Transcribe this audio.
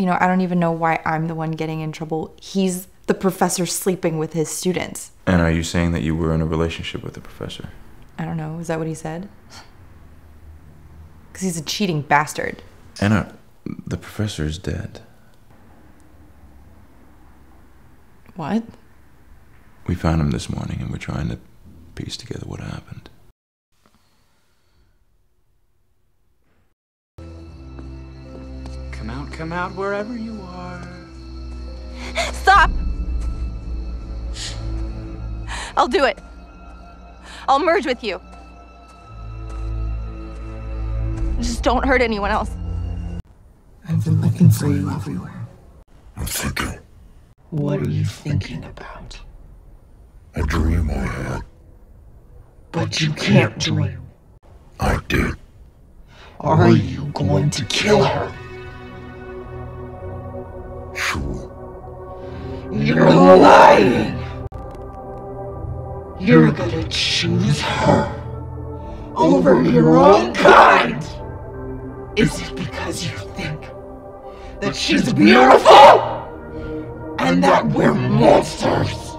you know, I don't even know why I'm the one getting in trouble. He's the professor sleeping with his students. And are you saying that you were in a relationship with the professor? I don't know. Is that what he said? Because he's a cheating bastard. Anna, the professor is dead. What? We found him this morning and we're trying to piece together what happened. Come out, come out wherever you are. Stop! I'll do it. I'll merge with you. Just don't hurt anyone else. I've been looking for you everywhere. I'm thinking. What are you thinking about? A dream I had. But you can't dream. I did. Are you going to kill her? You're lying. You're gonna choose her over your own kind. Is it because you think that she's beautiful and that we're monsters?